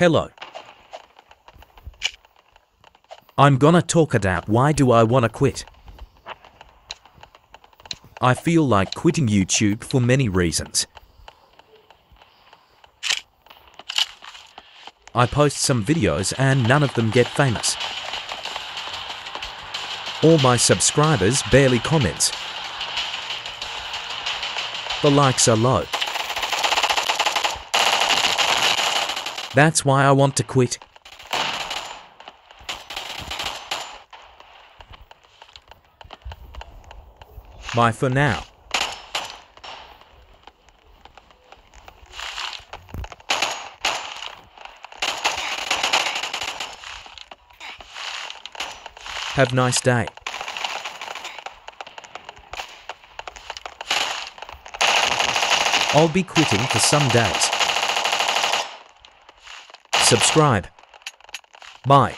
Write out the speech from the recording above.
Hello. I'm gonna talk about why do I wanna quit. I feel like quitting YouTube for many reasons. I post some videos and none of them get famous. All my subscribers barely comment. The likes are low. That's why I want to quit. Bye for now. Have nice day. I'll be quitting for some days. Subscribe. Bye.